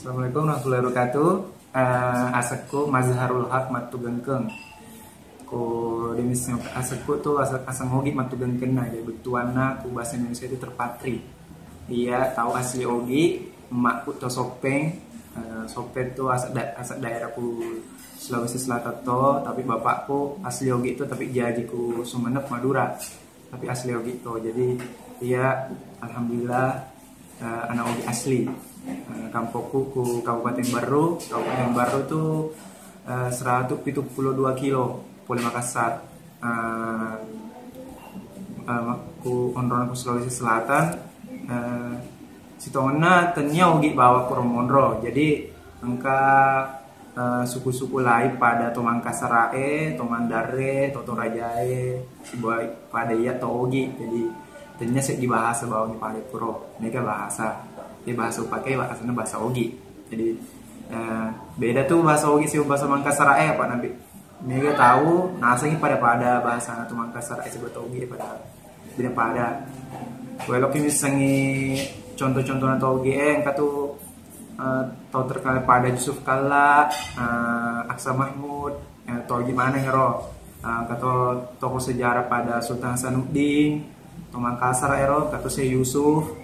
Assalamualaikum warahmatullahi wabarakatuh. Uh, asaku Mazharul Haq Matu Gengkeng. Ko demis asaku tuh asak asang Matu Gengkeng nah jadi betuana ku bahasa Indonesia itu terpatri. Iya tahu asli ogi emakku to sopeng uh, sopeng tuh asak da, asak daerahku Sulawesi Selatan to tapi bapakku asli ogi itu tapi jadi ku Sumenep Madura tapi asli ogi to jadi iya alhamdulillah uh, anak ogi asli uh, kampungku ku Kabupaten Baru. Kabupaten Baru tuh uh, 172 kilo. Poli Makassar uh, uh, ku onron ku Sulawesi Selatan. Uh, Sitongena tenya ogi bawa ku Romondro jadi angka uh, suku-suku lain pada Tomang Kasarae, Tomandare, Totorajae, Sibuai pada iya Togi jadi tanya sih bahasa bawa di pada Puro ini kan bahasa di bahasa pakai bahasanya bahasa Ogi. Jadi uh, beda tuh bahasa Ogi sih bahasa Mangkasarae apa nabi mereka tahu nasanya pada pada bahasa atau Mangkasarae sebut Ogi pada beda pada. Kalau misalnya contoh-contoh atau Ogi eh tuh Uh, tahu terkait pada Yusuf Kalla, uh, Aksa Mahmud, tahu gimana ya roh, uh, kata tokoh sejarah pada Sultan Hasanuddin, Tomang Kasar ero, kata saya Yusuf,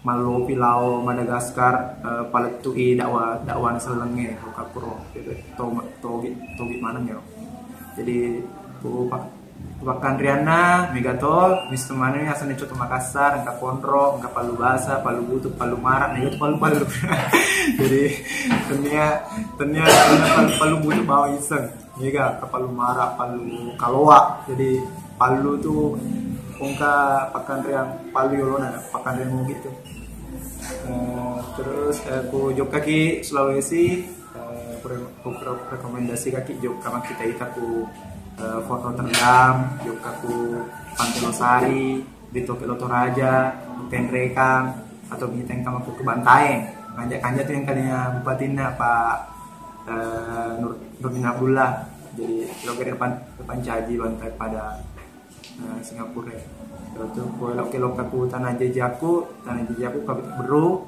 Malu Pilau Madagaskar, uh, Paletui dakwa dakwa selenge, kapuro, tahu tahu tahu gimana ya Jadi tuh Bahkan Riana, Megatol, Mana ini asalnya contoh Makassar, engkau Pondro, engkau Palu Basa, Palu Butuh, Palu Marak, nah Palu Palu. Jadi ternyata ternyata Palu Palu Butuh bawa iseng, ke Palu Marak, Palu Kaloa. Jadi Palu tuh ungka pakan riang Palu Yolona, pakan riang gitu. Uh, terus aku jok kaki Sulawesi, uh, rekomendasi kaki jok kamar kita itu aku uh, foto terendam, Yokaku Pantai Losari, di Topi Lotoraja, Tenrekang, atau kita yang kamu ke Bantaeng. Kanjak-kanjak tuh yang kalinya bupatinnya Pak uh, Nur Nurdin. Jadi lo ke depan depan caji bantai pada uh, Singapura. Terus tuh kalau ke lokaku tanah jajaku, tanah jajaku kabit beru.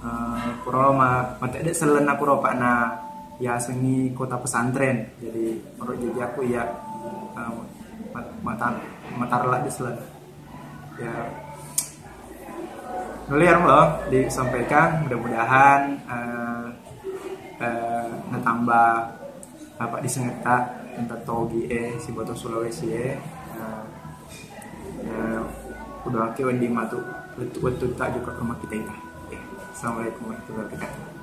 Uh, pura ma mata ada selen aku ropa na ya seni kota pesantren. Jadi menurut jadi aku ya uh, mata mata relak di selan ya. Nulir loh disampaikan mudah-mudahan uh, uh, natambah apa disengeta tentang togi eh si boto Sulawesi eh uh, uh, udah akhirnya di matu betul betul tak juga ke rumah kita ini Assalamualaikum warahmatullahi wabarakatuh